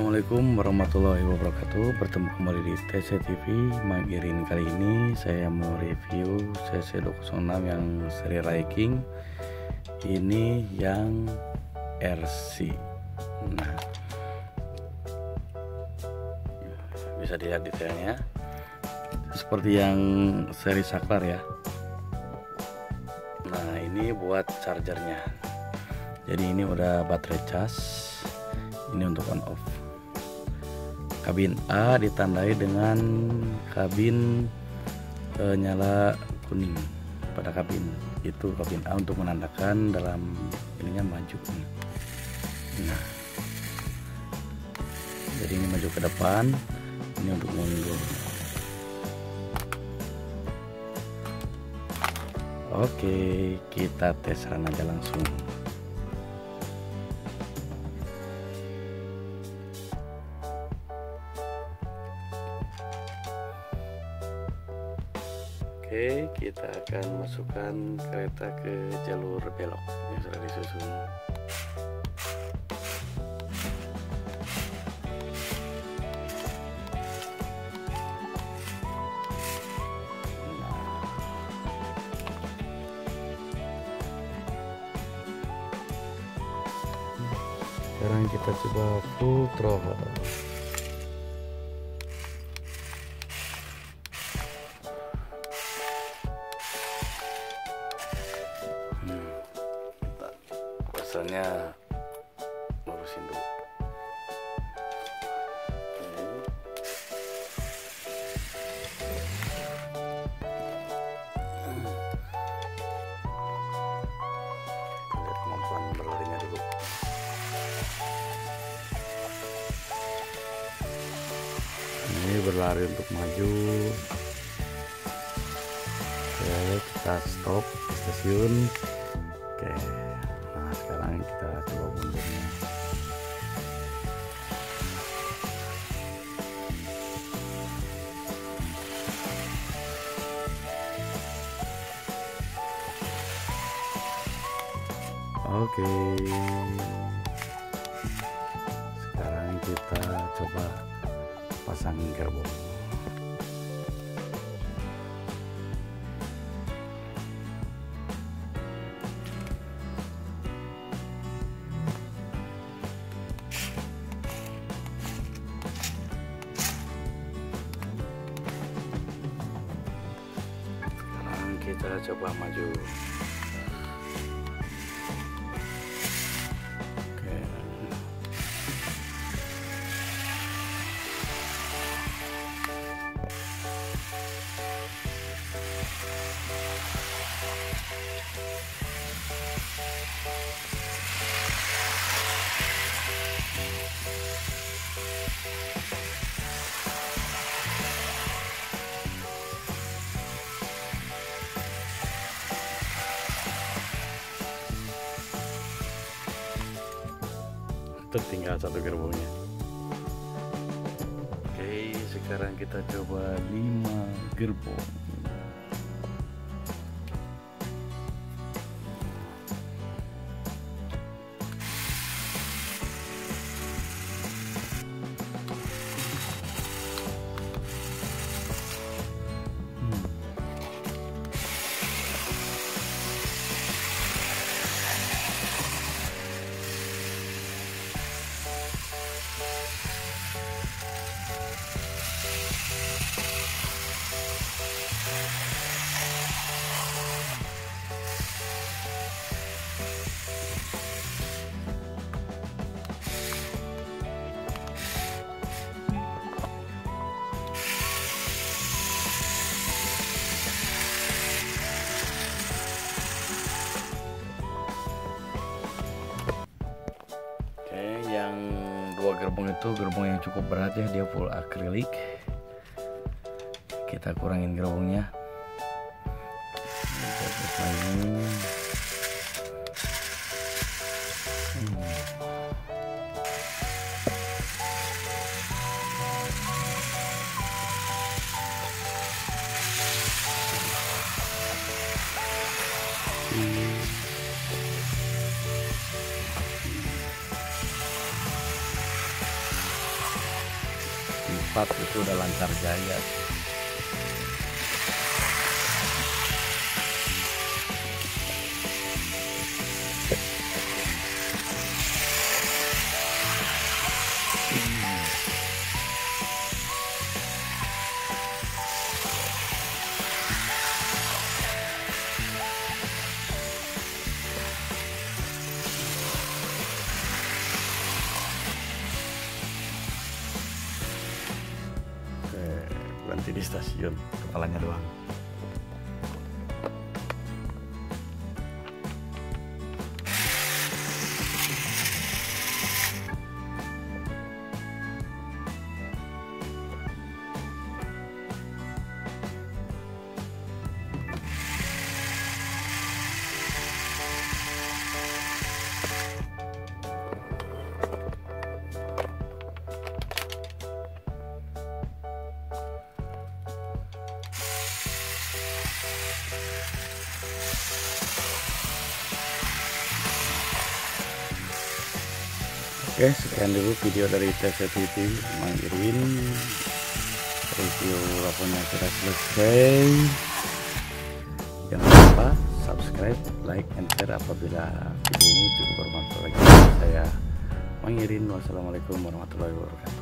Assalamualaikum warahmatullahi wabarakatuh. Bertemu kembali di TC TV Magirin kali ini saya mau review CC206 yang seri Raiking Ini yang RC Nah Bisa dilihat detailnya. Seperti yang seri Saklar ya. Nah ini buat chargernya. Jadi ini udah baterai cas ini untuk on off kabin A ditandai dengan kabin e, nyala kuning pada kabin. Itu kabin A untuk menandakan dalam ininya maju. Nah. Jadi ini maju ke depan ini untuk mundur. Oke kita tes aja langsung kita akan masukkan kereta ke jalur belok yang sudah disusun. Sekarang kita coba full throttle. Lurusin dulu. Ini berlari untuk maju. Oke kita stop stasiun. Oke nah sekarang kita coba oke. Sekarang kita coba pasang gerbong. Kita coba maju tertinggal satu gerbongnya. Oke sekarang kita coba 5 gerbong gerbong itu gerbong yang cukup berat ya dia full akrilik kita kurangin gerbongnya. Thank you. Start itu udah lancar jaya berhenti di stasiun kepalanya doang Oke sekian dulu video dari TVTV Mangirin review laponya sudah selesai. Jangan lupa subscribe like and share apabila video ini cukup bermanfaat bagi saya. Mangirin wassalamualaikum warahmatullahi wabarakatuh